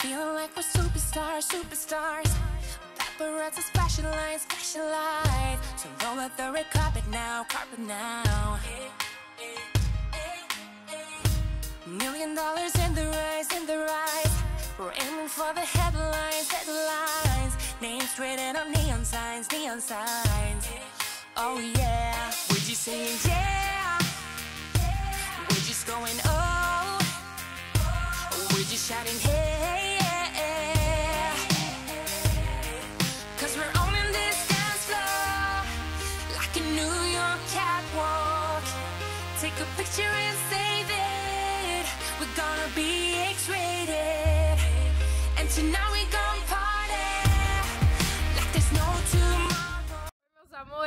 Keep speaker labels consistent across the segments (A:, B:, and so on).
A: Feeling like we're superstars, superstars. Paparazzi flashing lights, flashing lights. So roll out the red carpet now, carpet now. Million dollars in the rise, in the rise. We're aiming for the headlines, headlines. Names written on neon signs, neon signs. Oh yeah, we're just saying yeah. We're just going oh. We're just shouting hey. Tonight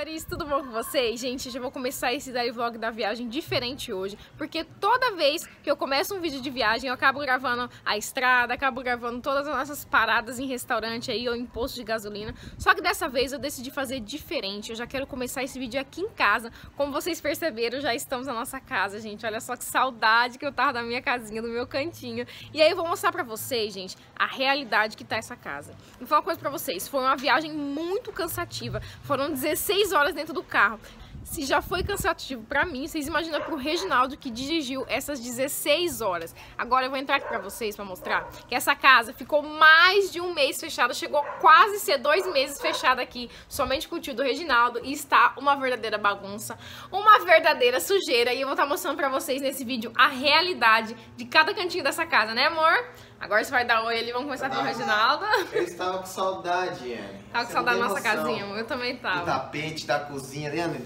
B: amores, tudo bom com vocês? Gente, já vou começar esse daily vlog da viagem diferente hoje, porque toda vez que eu começo um vídeo de viagem, eu acabo gravando a estrada, acabo gravando todas as nossas paradas em restaurante aí ou em posto de gasolina. Só que dessa vez eu decidi fazer diferente. Eu já quero começar esse vídeo aqui em casa. Como vocês perceberam, já estamos na nossa casa, gente. Olha só que saudade que eu tava da minha casinha, do meu cantinho. E aí eu vou mostrar pra vocês, gente, a realidade que tá essa casa. Vou falar uma coisa pra vocês, foi uma viagem muito cansativa. Foram 16 horas dentro do carro. Se já foi cansativo pra mim, vocês imaginam pro Reginaldo que dirigiu essas 16 horas. Agora eu vou entrar aqui pra vocês pra mostrar que essa casa ficou mais de um mês fechada, chegou quase a ser dois meses fechada aqui, somente com o tio do Reginaldo, e está uma verdadeira bagunça, uma verdadeira sujeira. E eu vou estar mostrando pra vocês nesse vídeo a realidade de cada cantinho dessa casa, né amor? Agora você vai dar oi ali, vamos começar com o Reginaldo.
C: Eu estava com saudade, Anne.
B: Tava com
C: Você
B: saudade da nossa casinha. Eu também
C: Do
B: tava.
C: tapete, da cozinha, Anne.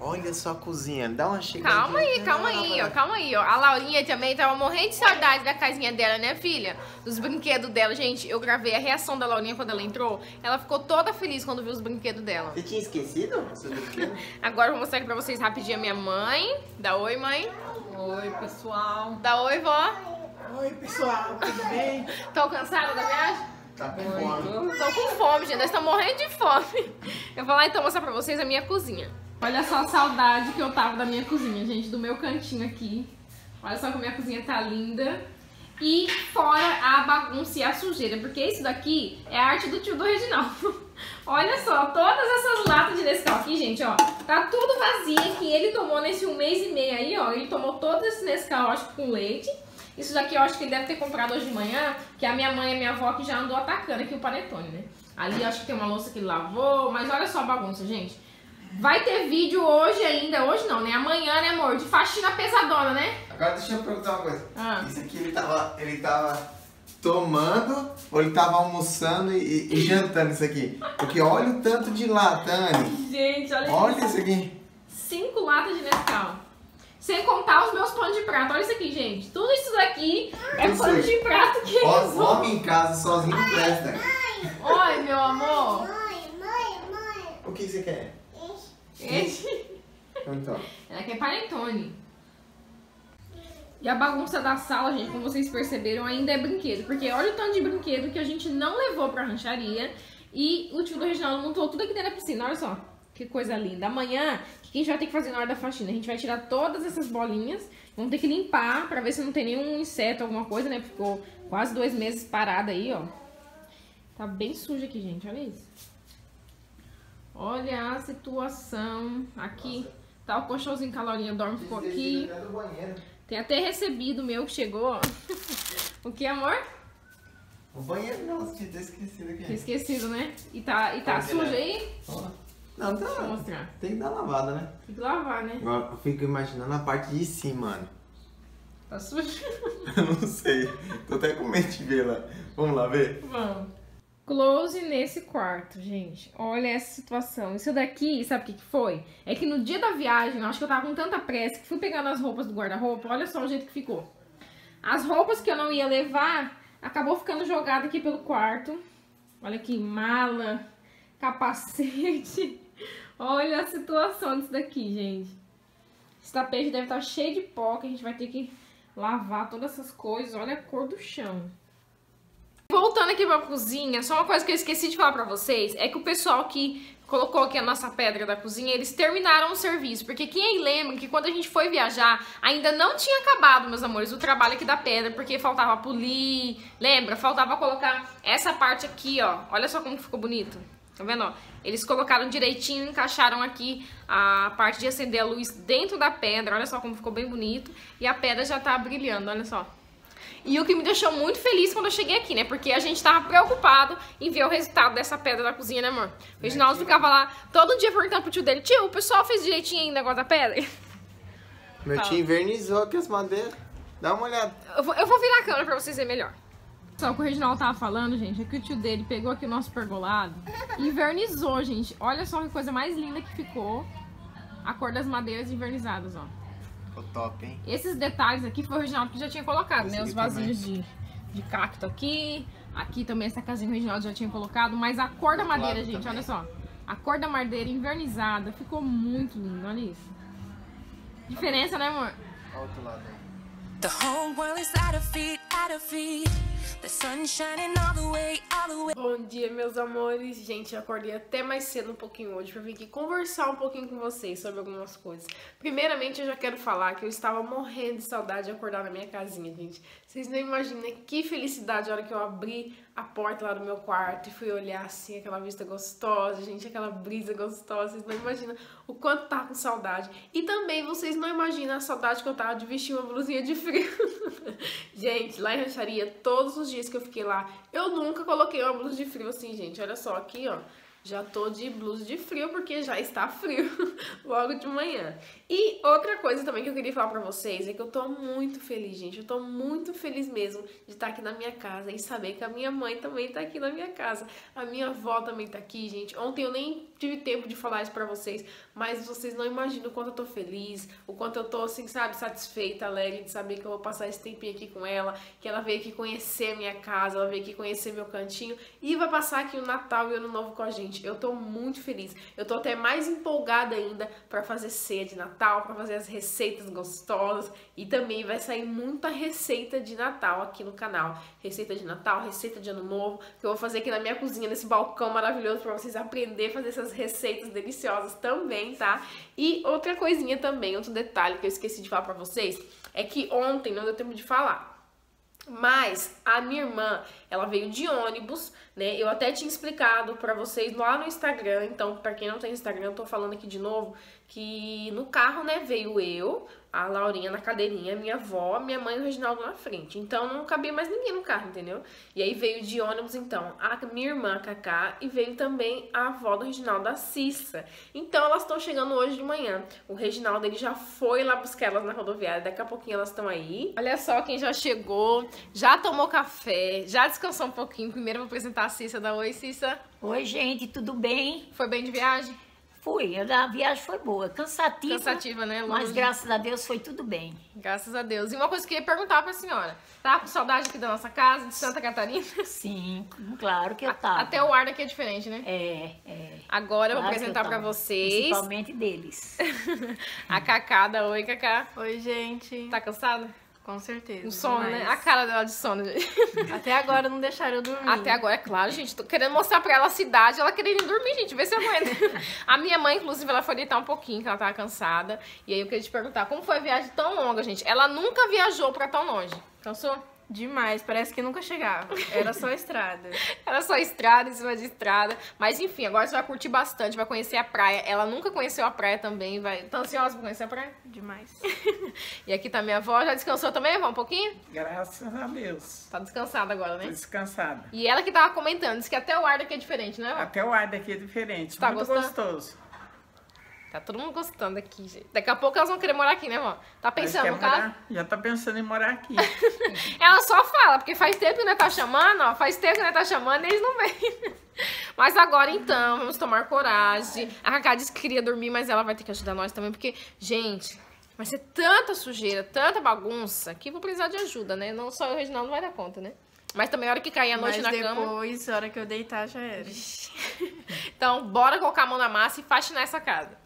C: Olha só a cozinha, dá uma chegadinha.
B: Calma aí, calma aí, ó, calma aí, ó. A Laurinha também tava morrendo de saudade da casinha dela, né, filha? Dos brinquedos dela. Gente, eu gravei a reação da Laurinha quando ela entrou. Ela ficou toda feliz quando viu os brinquedos dela.
C: Você tinha esquecido? Seu brinquedo?
B: Agora eu vou mostrar aqui pra vocês rapidinho a minha mãe. Dá oi, mãe.
D: Oi, pessoal.
B: Dá oi, vó.
D: Oi, pessoal, tudo bem?
B: Tão cansada da viagem?
C: Tá com fome.
B: Tô com fome, gente. Nós estamos morrendo de fome. Eu vou lá então mostrar pra vocês a minha cozinha. Olha só a saudade que eu tava da minha cozinha, gente, do meu cantinho aqui. Olha só como a minha cozinha tá linda. E fora a bagunça e a sujeira, porque isso daqui é a arte do tio do Reginaldo. Olha só, todas essas latas de Nescau aqui, gente, ó, tá tudo vazia que ele tomou nesse um mês e meio aí, ó. Ele tomou todo esse Nescau, acho que com leite. Isso daqui eu acho que ele deve ter comprado hoje de manhã, que a minha mãe e a minha avó que já andou atacando aqui o panetone, né? Ali eu acho que tem uma louça que ele lavou, mas olha só a bagunça, gente. Vai ter vídeo hoje ainda, hoje não, né? Amanhã, né, amor? De faxina pesadona, né?
C: Agora deixa eu perguntar uma coisa.
B: Ah.
C: Isso aqui ele tava, ele tava tomando ou ele tava almoçando e, e- jantando isso aqui? Porque olha o tanto de lata, Anne.
B: Gente, olha,
C: Olha
B: isso.
C: isso aqui.
B: Cinco latas de Nescau. Sem contar os meus panos de prato. Olha isso aqui, gente. Tudo isso daqui é
C: Tudo
B: pano
C: isso
B: de prato que
C: Ó,
B: eles usam.
C: Homem em casa sozinho não presta.
B: Oi, meu amor.
E: Mãe, mãe, mãe,
C: O que você quer?
B: Esse...
C: Então.
B: Ela quer panetone. E a bagunça da sala, gente, como vocês perceberam, ainda é brinquedo. Porque olha o tanto de brinquedo que a gente não levou pra rancharia. E o tio do Reginaldo montou tudo aqui dentro da piscina. Olha só, que coisa linda. Amanhã, o que a gente vai ter que fazer na hora da faxina? A gente vai tirar todas essas bolinhas. Vamos ter que limpar pra ver se não tem nenhum inseto, alguma coisa, né? Ficou quase dois meses parada aí, ó. Tá bem sujo aqui, gente. Olha isso. Olha a situação. Aqui tá o colchãozinho que a Laurinha dorme, ficou aqui. Tem até recebido meu que chegou, ó. O que, amor?
C: O banheiro não, tinha esquecido aqui.
B: Esquecido, né? E tá, e tá sujo aí?
C: Ó. Não,
B: Deixa eu
C: tá.
B: mostrar.
C: Tem que dar lavada, né?
B: Tem que lavar, né?
C: Agora eu fico imaginando a parte de cima, mano.
B: Tá sujo.
C: Eu não sei. Tô até com medo de ver lá. Vamos lá ver?
B: Vamos. Close nesse quarto, gente. Olha essa situação. Isso daqui, sabe o que, que foi? É que no dia da viagem, eu acho que eu tava com tanta pressa que fui pegando as roupas do guarda-roupa. Olha só o jeito que ficou. As roupas que eu não ia levar, acabou ficando jogada aqui pelo quarto. Olha aqui, mala, capacete. Olha a situação disso daqui, gente. Esse tapete deve estar cheio de pó, que a gente vai ter que lavar todas essas coisas. Olha a cor do chão. Voltando aqui pra cozinha, só uma coisa que eu esqueci de falar pra vocês é que o pessoal que colocou aqui a nossa pedra da cozinha, eles terminaram o serviço. Porque quem lembra que quando a gente foi viajar, ainda não tinha acabado, meus amores, o trabalho aqui da pedra, porque faltava polir, lembra? Faltava colocar essa parte aqui, ó. Olha só como ficou bonito. Tá vendo, ó? Eles colocaram direitinho, encaixaram aqui a parte de acender a luz dentro da pedra. Olha só como ficou bem bonito. E a pedra já tá brilhando, olha só. E o que me deixou muito feliz quando eu cheguei aqui, né? Porque a gente tava preocupado em ver o resultado dessa pedra da cozinha, né, amor? O Reginaldo ficava lá todo dia perguntando pro tio dele, tio, o pessoal fez direitinho aí o negócio da pedra?
C: Meu tio invernizou aqui as madeiras. Dá uma olhada.
B: Eu vou, eu vou virar a câmera pra vocês verem melhor. Só o que o Reginaldo tava falando, gente, é que o tio dele pegou aqui o nosso pergolado e invernizou, gente. Olha só que coisa mais linda que ficou. A cor das madeiras invernizadas, ó.
C: Ficou top, hein?
B: Esses detalhes aqui foi o Reginaldo que já tinha colocado,
C: Esse
B: né? Os vasinhos de, de cacto aqui. Aqui também essa casinha que o Reginaldo já tinha colocado. Mas a cor da madeira, gente,
C: também.
B: olha só. A cor da madeira invernizada ficou muito linda, olha isso. Diferença, né, amor?
C: Olha o outro lado aí.
A: The whole world is at our feet, at our feet.
B: Bom dia, meus amores. Gente, eu acordei até mais cedo um pouquinho hoje pra vir aqui conversar um pouquinho com vocês sobre algumas coisas. Primeiramente, eu já quero falar que eu estava morrendo de saudade de acordar na minha casinha, gente. Vocês não imaginam que felicidade a hora que eu abri a porta lá do meu quarto e fui olhar assim, aquela vista gostosa, gente, aquela brisa gostosa. Vocês não imaginam o quanto tava com saudade. E também vocês não imaginam a saudade que eu tava de vestir uma blusinha de frio. gente, lá em Rancharia, todos os dias que eu fiquei lá, eu nunca coloquei uma blusa de frio assim, gente. Olha só, aqui, ó. Já tô de blusa de frio porque já está frio logo de manhã. E outra coisa também que eu queria falar pra vocês é que eu tô muito feliz, gente. Eu tô muito feliz mesmo de estar aqui na minha casa e saber que a minha mãe também tá aqui na minha casa. A minha avó também tá aqui, gente. Ontem eu nem tive tempo de falar isso pra vocês, mas vocês não imaginam o quanto eu tô feliz, o quanto eu tô, assim, sabe, satisfeita, alegre de saber que eu vou passar esse tempinho aqui com ela, que ela veio aqui conhecer a minha casa, ela veio aqui conhecer meu cantinho e vai passar aqui o Natal e o Ano Novo com a gente. Eu tô muito feliz. Eu tô até mais empolgada ainda pra fazer ceia de Natal, pra fazer as receitas gostosas e também vai sair muita receita de Natal aqui no canal. Receita de Natal, receita de Ano Novo, que eu vou fazer aqui na minha cozinha, nesse balcão maravilhoso pra vocês aprenderem a fazer essas receitas deliciosas também, tá? E outra coisinha também, outro detalhe que eu esqueci de falar pra vocês, é que ontem não deu tempo de falar. Mas a minha irmã, ela veio de ônibus, né? Eu até tinha explicado pra vocês lá no Instagram, então pra quem não tem Instagram, eu tô falando aqui de novo que no carro, né, veio eu, a Laurinha na cadeirinha, minha avó, minha mãe e o Reginaldo na frente. Então não cabia mais ninguém no carro, entendeu? E aí veio de ônibus, então, a minha irmã, a Cacá, e veio também a avó do Reginaldo, a Cissa. Então elas estão chegando hoje de manhã. O Reginaldo, ele já foi lá buscar elas na rodoviária, daqui a pouquinho elas estão aí. Olha só quem já chegou, já tomou café, já descansou um pouquinho. Primeiro eu vou apresentar a Cissa. Dá oi, Cissa.
F: Oi, gente, tudo bem?
B: Foi bem de viagem?
F: Fui, a viagem foi boa, cansativa,
B: Cansativa, né?
F: mas
B: Longe.
F: graças a Deus foi tudo bem.
B: Graças a Deus. E uma coisa que eu ia perguntar pra senhora. Tá com saudade aqui da nossa casa, de Santa Catarina?
F: Sim, claro que eu tava.
B: Até o ar daqui é diferente, né?
F: É, é.
B: Agora eu vou
F: claro
B: apresentar pra
F: tava.
B: vocês
F: Principalmente deles.
B: a Cacá da Oi, Cacá.
G: Oi, gente.
B: Tá cansada?
G: Com certeza.
B: Com sono, né? A
G: demais.
B: cara dela de sono, gente.
G: Até agora não deixaram eu dormir.
B: Até agora, é claro, gente. Tô querendo mostrar pra ela a cidade, ela querendo dormir, gente. Vê se a mãe. A minha mãe, inclusive, ela foi deitar um pouquinho, que ela tava cansada. E aí eu queria te perguntar, como foi a viagem tão longa, gente? Ela nunca viajou pra tão longe. Cansou?
G: Demais, parece que nunca chegava. Era só estrada.
B: Era só estrada em cima de estrada. Mas enfim, agora você vai curtir bastante, vai conhecer a praia. Ela nunca conheceu a praia também, vai. Tá ansiosa pra conhecer a praia?
G: Demais.
B: E aqui tá minha avó, já descansou também, avó, um pouquinho?
D: Graças a Deus.
B: Tá descansada agora,
D: Tô
B: né?
D: descansada.
B: E ela que tava comentando, disse que até o ar daqui é diferente, né? avó?
D: Até o ar daqui é diferente.
B: Tá
D: muito
B: gostando?
D: gostoso.
B: Tá todo mundo gostando aqui, gente. Daqui a pouco elas vão querer morar aqui, né, avó? Tá pensando
D: quer
B: no caso?
D: morar? Já tá pensando em morar aqui.
B: Ela só fala, porque faz tempo que nós tá chamando, ó. Faz tempo que nós tá chamando e eles não vêm. Mas agora então, vamos tomar coragem. A Cacá disse que queria dormir, mas ela vai ter que ajudar nós também, porque, gente, vai ser tanta sujeira, tanta bagunça, que vou precisar de ajuda, né? Não só eu, o Reginaldo não vai dar conta, né? Mas também a hora que cair a noite
G: Mas
B: na cama.
G: depois, a hora que eu deitar, já era.
B: Então, bora colocar a mão na massa e faxinar essa casa.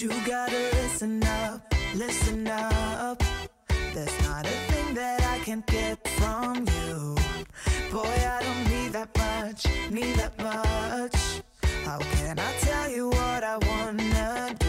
H: You gotta listen up, listen up. There's not a thing that I can't get from you. Boy, I don't need that much, need that much. How can I tell you what I wanna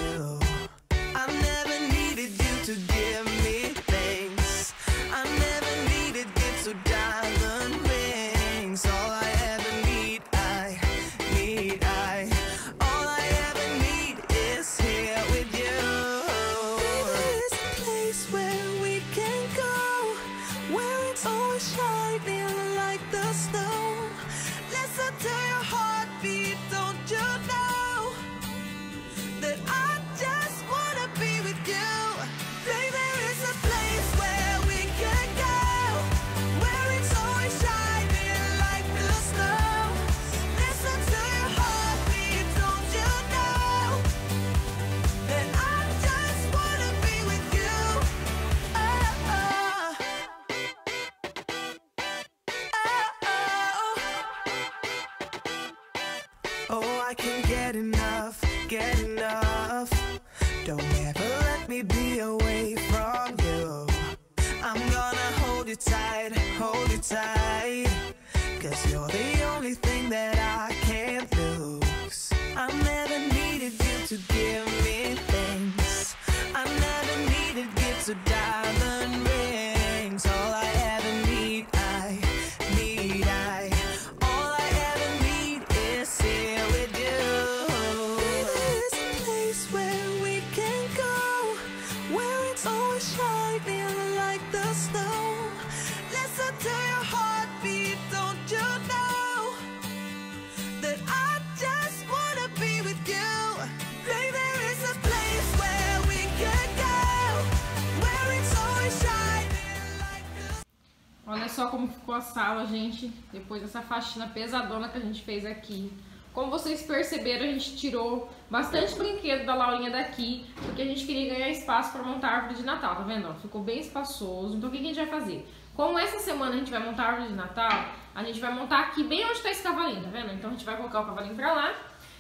H: get enough. Don't ever let me be away from you. I'm gonna hold you tight, hold you tight. Cause you're the only thing that I can't lose. I never needed you to give me things. I never needed gifts or diamond rings.
B: Ficou a sala, gente, depois dessa faxina pesadona que a gente fez aqui. Como vocês perceberam, a gente tirou bastante brinquedo da Laurinha daqui, porque a gente queria ganhar espaço para montar a árvore de Natal, tá vendo? Ficou bem espaçoso. Então o que a gente vai fazer? Como essa semana a gente vai montar a árvore de Natal, a gente vai montar aqui bem onde tá esse cavalinho, tá vendo? Então a gente vai colocar o cavalinho pra lá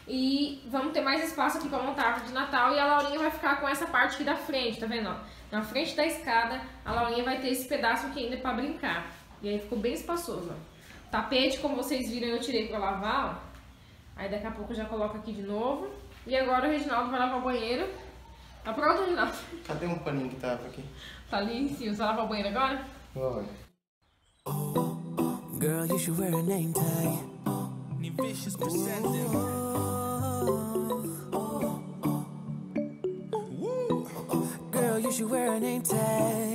B: e vamos ter mais espaço aqui pra montar a árvore de Natal e a Laurinha vai ficar com essa parte aqui da frente, tá vendo? Na frente da escada, a Laurinha vai ter esse pedaço aqui ainda pra brincar. E aí ficou bem espaçoso, ó. Tapete, como vocês viram, eu tirei pra lavar, ó. Aí daqui a pouco eu já coloco aqui de novo. E agora o Reginaldo vai lavar o banheiro. Tá pronto, Reginaldo?
C: Cadê um paninho que tava aqui?
B: Tá ali em cima. Você vai lavar o banheiro agora?
C: Olha.
H: Girl, you should wear a name tag. Girl, you should wear a name tag.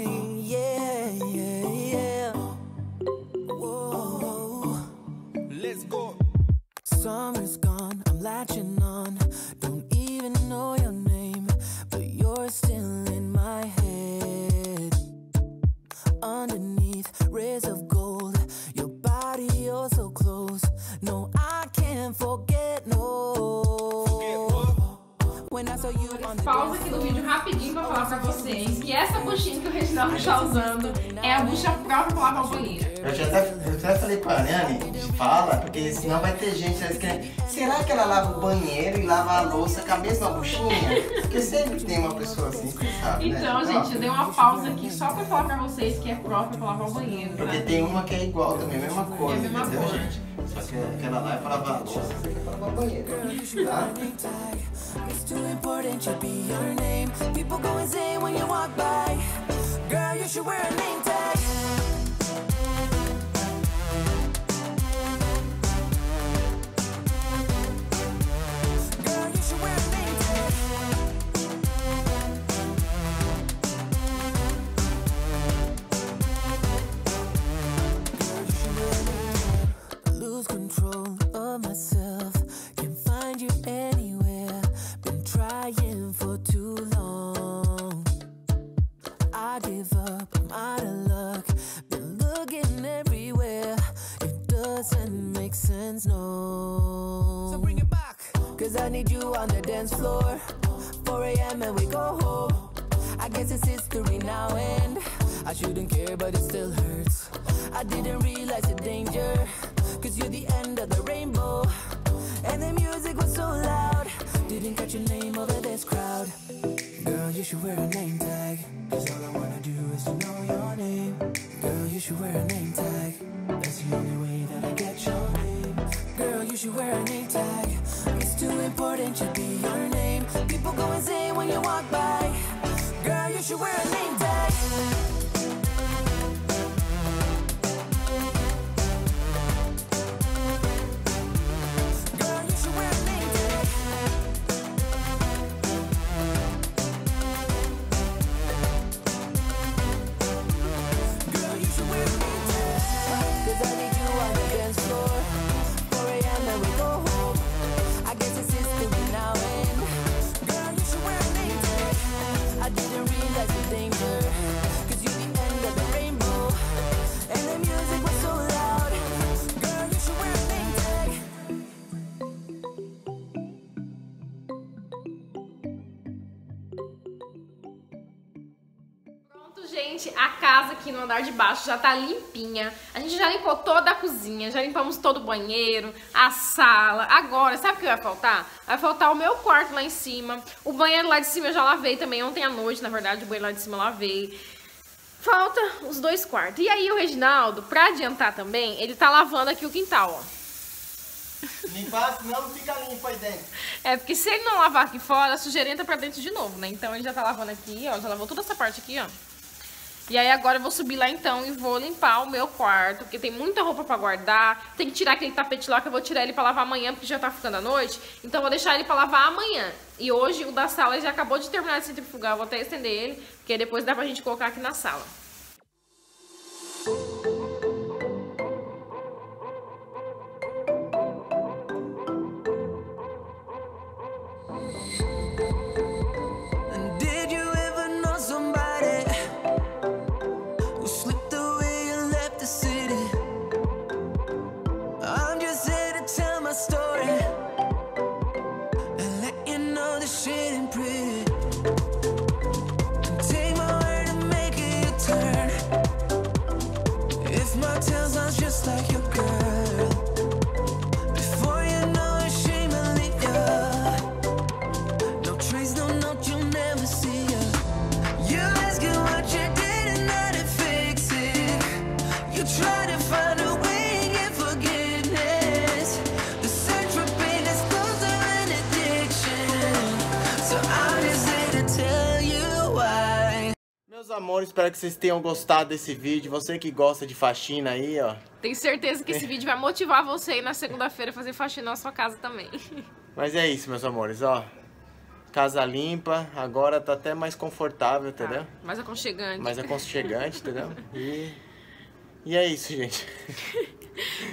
B: Pausa aqui no
H: floor.
B: vídeo rapidinho pra falar pra vocês que essa buchinha que o Reginaldo tá usando é a bucha própria pra lavar o banheiro.
C: Eu já até, eu até falei com a Ariane, fala, porque senão vai ter gente que será que ela lava o banheiro e lava a louça com a mesma buchinha? Porque sempre tem uma pessoa assim, sabe, né?
B: Então, gente, eu dei uma pausa aqui só pra falar pra vocês que é própria pra lavar o banheiro?
C: Porque tem uma que é igual também, mesma coisa,
B: É a mesma
C: entendeu,
B: cor.
C: gente? Só que aquela lá é lavar louça?
H: It's too important to be your name. People go insane when you walk by. Girl, you should wear a name tag. Cause I need you on the dance floor. 4 a.m. and we go home. I guess it's history now and I shouldn't care, but it still hurts. I didn't realize the danger. Cause you're the end of the rainbow. And the music was so loud. Didn't catch your name over this crowd. Girl, you should wear a name tag. Cause all I wanna do is to know your name. Girl, you should wear a name tag. That's the only way that I get your name. Girl, you should wear a name tag. It's too important to be your name. People go insane when you walk by. Girl, you should wear a name tag.
B: Gente, a casa aqui no andar de baixo já tá limpinha. A gente já limpou toda a cozinha, já limpamos todo o banheiro, a sala. Agora, sabe o que vai faltar? Vai faltar o meu quarto lá em cima. O banheiro lá de cima eu já lavei também ontem à noite, na verdade, o banheiro lá de cima eu lavei. Falta os dois quartos. E aí o Reginaldo, pra adiantar também, ele tá lavando aqui o quintal, ó.
C: Limpar, senão fica limpo aí dentro.
B: É, porque se ele não lavar aqui fora, a sujeirinha entra pra dentro de novo, né? Então ele já tá lavando aqui, ó. Já lavou toda essa parte aqui, ó. E aí agora eu vou subir lá então e vou limpar o meu quarto, porque tem muita roupa pra guardar. Tem que tirar aquele tapete lá que eu vou tirar ele pra lavar amanhã, porque já tá ficando à noite. Então eu vou deixar ele pra lavar amanhã. E hoje o da sala já acabou de terminar de centrifugar, eu vou até estender ele, porque depois dá pra gente colocar aqui na sala.
C: Meus amores, espero que vocês tenham gostado desse vídeo. Você que gosta de faxina aí, ó.
B: Tenho certeza que esse vídeo vai motivar você aí na segunda-feira a fazer faxina na sua casa também.
C: Mas é isso, meus amores, ó. Casa limpa, agora tá até mais confortável, entendeu?
B: Tá, mais aconchegante.
C: Mais aconchegante, entendeu? E, e é isso, gente.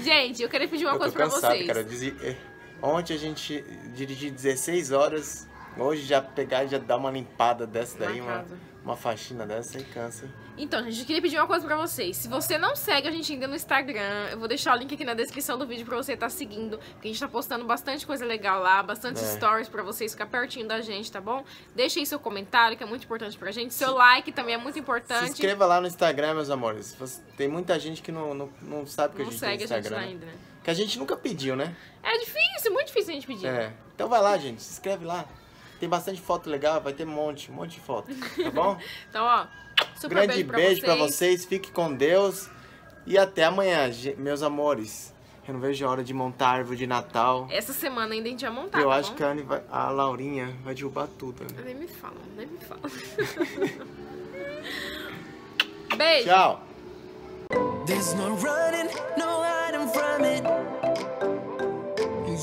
B: Gente, eu queria pedir uma
C: eu tô
B: coisa pra
C: cansado,
B: vocês.
C: cara. Dizi- eh, Ontem a gente dirigiu 16 horas. Hoje já pegar e já dar uma limpada dessa daí, uma,
B: casa.
C: Uma faxina dessa aí cansa.
B: Então, gente, eu queria pedir uma coisa pra vocês. Se você não segue a gente ainda no Instagram, eu vou deixar o link aqui na descrição do vídeo pra você estar seguindo. Porque a gente tá postando bastante coisa legal lá, bastante
C: É.
B: stories pra vocês ficar pertinho da gente, tá bom? Deixa aí seu comentário, que é muito importante pra gente. Seu like também é muito
C: Se
B: importante.
C: inscreva lá no Instagram, meus amores. Tem muita gente que não, não, não sabe que
B: Não
C: a gente
B: segue
C: tem
B: a gente
C: Instagram.
B: lá
C: né?
B: ainda, né?
C: Que a gente nunca pediu, né?
B: É difícil, muito difícil a gente pedir.
C: É. Então vai lá, gente. Se inscreve lá. Tem bastante foto legal, vai ter um monte, um monte de foto. Tá bom?
B: Então, ó, super
C: Grande
B: beijo pra
C: beijo
B: vocês.
C: pra vocês. Fique com Deus. E até amanhã, meus amores. Eu não vejo a hora de montar a árvore de Natal.
B: Essa semana ainda a gente vai montar,
C: eu
B: tá
C: acho
B: bom?
C: que a, vai- a Laurinha vai derrubar tudo. né?
B: Nem me fala, nem me fala. Beijo.
C: Tchau.
H: There's no running, no hiding from it.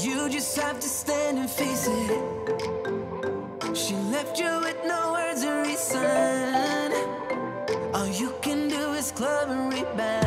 H: You just have to stand and face it. She left you with no words or reason. All you can do is club and rebound.